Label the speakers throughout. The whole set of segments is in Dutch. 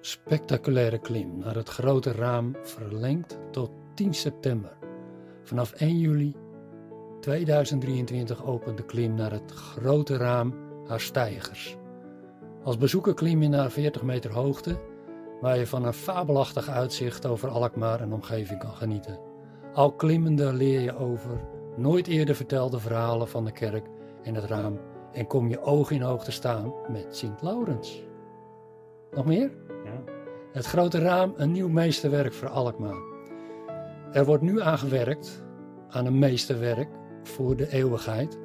Speaker 1: spectaculaire klim naar het grote raam verlengd tot 10 september. Vanaf 1 juli 2023 opent de klim naar het grote raam haar stijgers. Als bezoeker klim je naar 40 meter hoogte, waar je van een fabelachtig uitzicht over Alkmaar en omgeving kan genieten. Al klimmende leer je over nooit eerder vertelde verhalen van de kerk en het raam en kom je oog in oog te staan met Sint Laurens. Nog meer? Het grote raam, een nieuw meesterwerk voor Alkmaar. Er wordt nu aangewerkt aan een meesterwerk voor de eeuwigheid.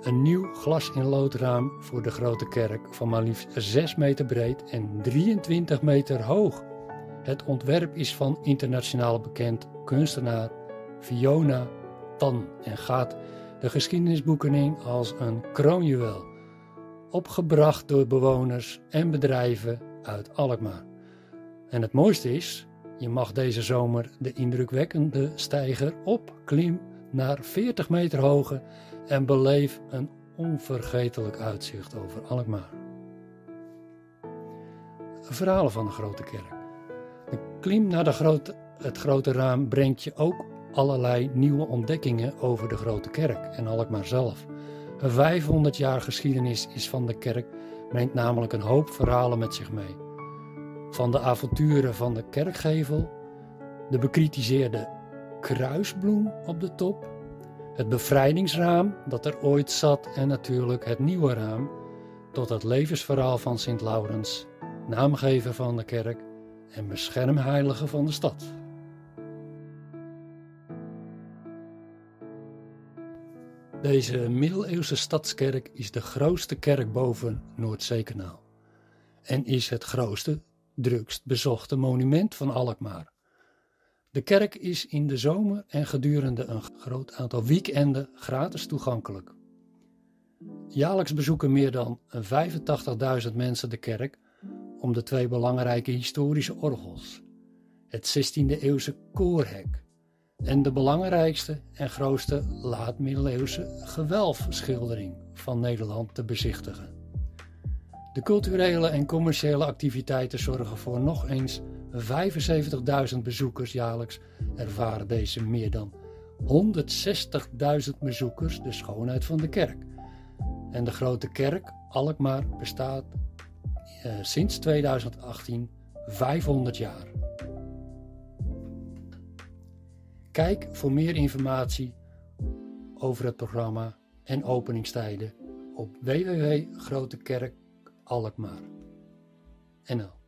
Speaker 1: Een nieuw glas in loodraam voor de grote kerk van maar liefst 6 meter breed en 23 meter hoog. Het ontwerp is van internationaal bekend kunstenaar Fiona Tan en gaat de geschiedenisboeken in als een kroonjuwel, opgebracht door bewoners en bedrijven uit Alkmaar. En het mooiste is, je mag deze zomer de indrukwekkende steiger op, klim naar 40 meter hoge en beleef een onvergetelijk uitzicht over Alkmaar. Verhalen van de grote kerk. De klim naar de grote, het grote raam brengt je ook allerlei nieuwe ontdekkingen over de grote kerk en Alkmaar zelf. Een 500 jaar geschiedenis is van de kerk brengt namelijk een hoop verhalen met zich mee. Van de avonturen van de kerkgevel, de bekritiseerde kruisbloem op de top, het bevrijdingsraam dat er ooit zat en natuurlijk het nieuwe raam, tot het levensverhaal van Sint Laurens, naamgever van de kerk en beschermheilige van de stad. Deze middeleeuwse stadskerk is de grootste kerk boven Noordzeekanaal en is het grootste, drukst bezochte monument van Alkmaar. De kerk is in de zomer en gedurende een groot aantal weekenden gratis toegankelijk. Jaarlijks bezoeken meer dan 85.000 mensen de kerk om de twee belangrijke historische orgels, het 16e eeuwse koorhek en de belangrijkste en grootste laat-middeleeuwse gewelfschildering van Nederland te bezichtigen. De culturele en commerciële activiteiten zorgen voor nog eens 75.000 bezoekers jaarlijks ervaren deze meer dan 160.000 bezoekers de schoonheid van de kerk. En de grote kerk Alkmaar bestaat eh, sinds 2018 500 jaar. Kijk voor meer informatie over het programma en openingstijden op www.grotekerkalkmaar.nl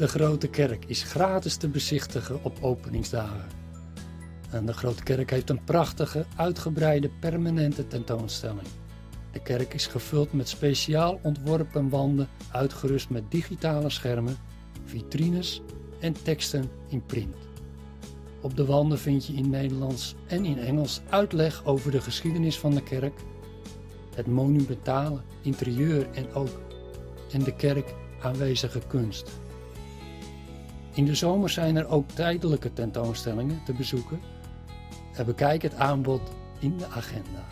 Speaker 1: De Grote Kerk is gratis te bezichtigen op openingsdagen. En de Grote Kerk heeft een prachtige, uitgebreide, permanente tentoonstelling. De kerk is gevuld met speciaal ontworpen wanden, uitgerust met digitale schermen, vitrines en teksten in print. Op de wanden vind je in Nederlands en in Engels uitleg over de geschiedenis van de kerk, het monumentale interieur en ook in de kerk aanwezige kunst. In de zomer zijn er ook tijdelijke tentoonstellingen te bezoeken en bekijk het aanbod in de agenda.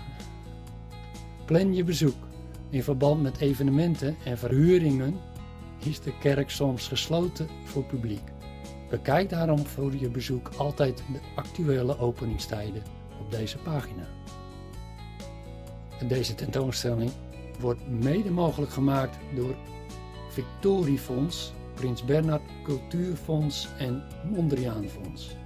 Speaker 1: Plan je bezoek. In verband met evenementen en verhuringen is de kerk soms gesloten voor publiek. Bekijk daarom voor je bezoek altijd de actuele openingstijden op deze pagina. deze tentoonstelling wordt mede mogelijk gemaakt door Victoriefonds, Prins Bernhard Cultuurfonds en Mondriaanfonds.